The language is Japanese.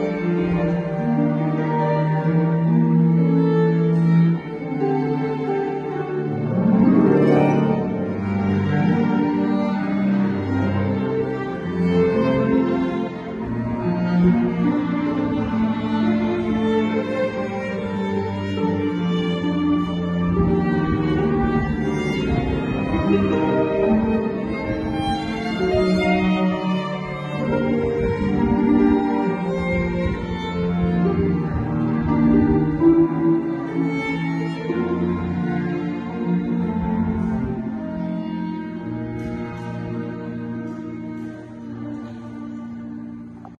何?